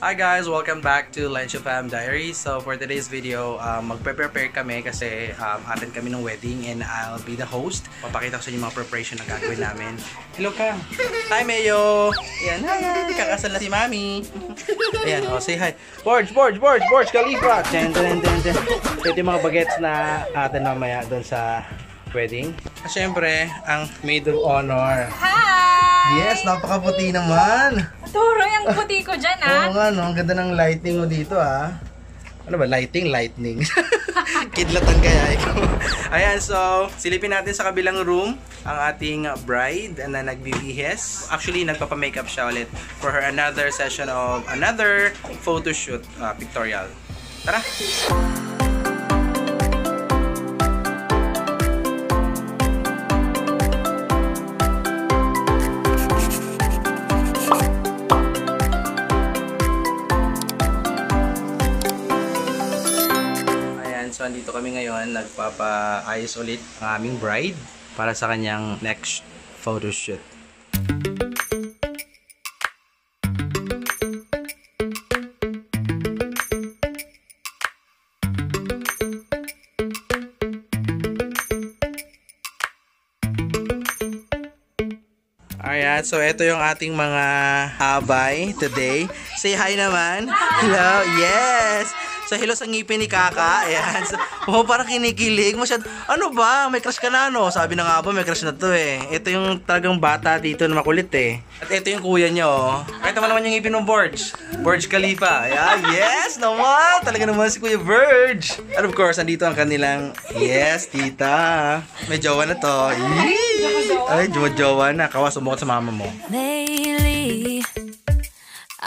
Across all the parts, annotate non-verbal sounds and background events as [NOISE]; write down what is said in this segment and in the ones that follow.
Hi guys! Welcome back to Lencho Fam Diary. So for today's video, um, magpe-prepare kami kasi um, attend kami ng wedding and I'll be the host. Papakita ko sa inyo mga preparation na gagawin namin. Hello ka! Hi Mayo! Ayan, hi! Kakasal na si Mami! [LAUGHS] Ayan, oh, say hi. Borge, Borge, Borge, Borge Khalifa! Ten, ten, ten, ten. Ito yung mga bagets na atin mamaya doon sa wedding. At syempre, ang maid of honor. Hi! Yes, napakaputi naman! Turo yung puti ko dyan, Oo ah. nga, no? Ang ganda ng lighting mo dito, ah. Ano ba? Lighting? Lightning. [LAUGHS] Kidlatan kaya ikaw. Ayan, so, silipin natin sa kabilang room ang ating bride na nagbibihis. Actually, nagpapamakeup siya ulit for her another session of another photo shoot uh, pictorial. Tara! Ayan, so andito kami ngayon, nagpapaayos ulit ang aming bride para sa kanyang next photo shoot. Ayan, so ito yung ating mga habay today. Say hi naman. Hello, yes! So hello sa ngipin ni Kaka. Ayan. So, [LAUGHS] oh, parang kinikilig. Masyad, ano ba? May crush ka na no? Sabi na nga ba, may crush na to eh. Ito yung talagang bata dito na makulit eh. At ito yung kuya niya oh. Kahit naman naman yung ngipin ng Borge. Borge Khalifa. Ayan, yes naman. Talaga naman si Kuya Verge. And of course, andito ang kanilang, yes, tita. May jowa na to. Ay, jowa-jowa na. Kawas umukot sa mama mo. Lately,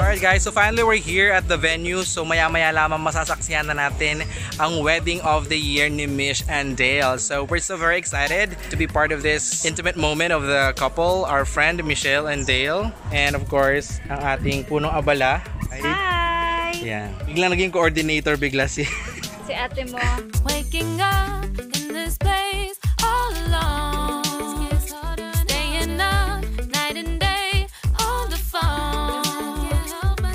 Alright guys, so finally we're here at the venue. So maya-maya lamang masasaksiyan na natin ang wedding of the year ni Mish and Dale. So we're so very excited to be part of this intimate moment of the couple, our friend Michelle and Dale. And of course, ang ating punong abala. Ay, Hi! yan. Biglang naging coordinator bigla si... [LAUGHS] Si ate mo. Waking up in this place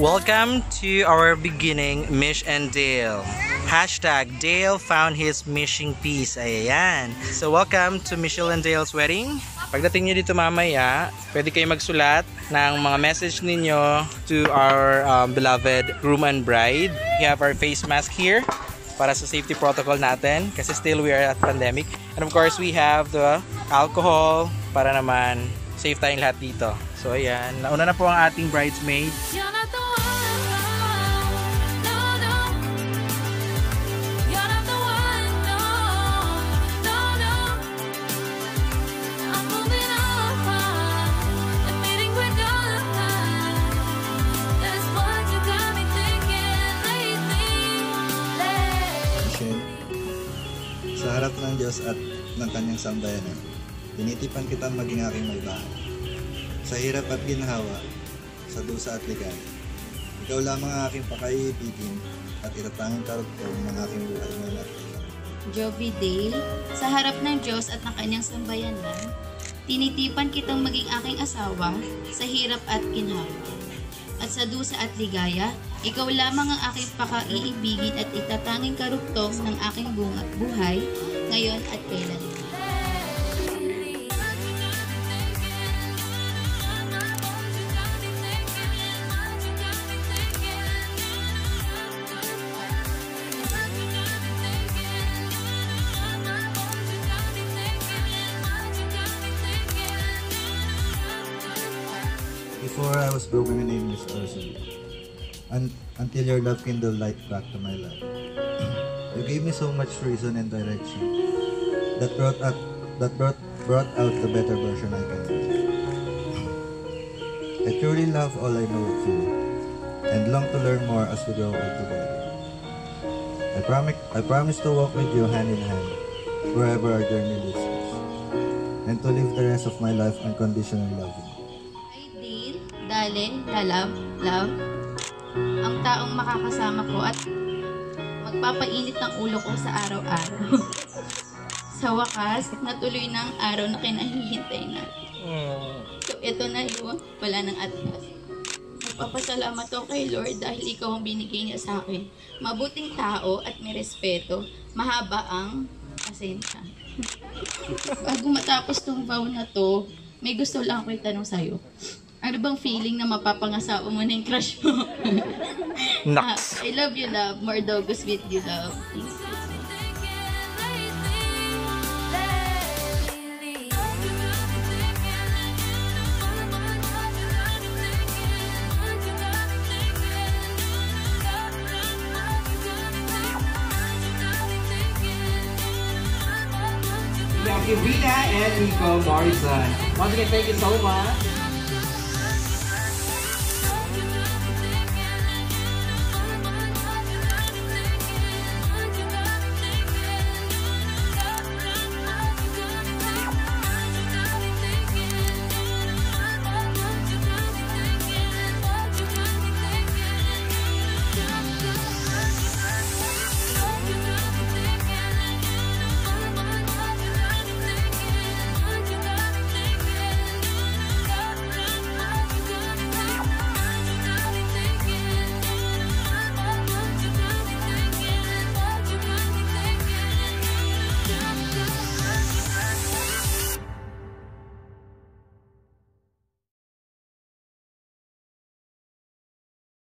Welcome to our beginning, Mish and Dale. Hashtag Dale found his missing piece. Ayan. So welcome to Michelle and Dale's wedding. Pagdating nyo dito mamaya, pwede kayo magsulat ng mga message ninyo to our um, beloved groom and bride. We have our face mask here para sa safety protocol natin kasi still we are at pandemic. And of course, we have the alcohol para naman safe tayong lahat dito. So ayan, nauna na po ang ating bridesmaid. Sa harap ng Diyos at ng kanyang sambayanan, tinitipan kitang maging aking may bahay. Sa hirap at ginhawa, sa dusa at ligay, ikaw lamang ang aking pakaiibigin at itatanging karugtong ng aking buhay ngayon at. Joby Dale, sa harap ng Diyos at ng kanyang sambayanan, tinitipan kitang maging aking asawa sa hirap at ginhawa. At sa dusa at ligaya, ikaw lamang ang aking pakaiibigin at itatanging karugtong ng aking buhay, ngayon at kailanman. Before I was broken, my name is Ursula. Un- until your love kindled light back to my life. [CLEARS THROAT] you gave me so much reason and direction that brought out that brought brought out the better version I can be. I truly love all I know of you and long to learn more as we grow old together. I promise I promise to walk with you hand in hand wherever our journey leads us and to live the rest of my life unconditionally loving Lale, Lalab, Love, ang taong makakasama ko at magpapainit ng ulo ko sa araw-araw. [LAUGHS] sa wakas, natuloy na ang araw na kinahihintay na. So, ito na yun. Wala nang atras. Nagpapasalamat ako kay Lord dahil ikaw ang binigay niya sa akin. Mabuting tao at may respeto. Mahaba ang pasensya. [LAUGHS] Bago matapos tong vow na to, may gusto lang ako itanong sa'yo. Ano bang feeling na mapapangasawa mo na yung crush mo? [LAUGHS] Ah, Naks. I love you, love. More dogos with you, love. Jackie Vina and Nico Morrison. Once again, thank you so much.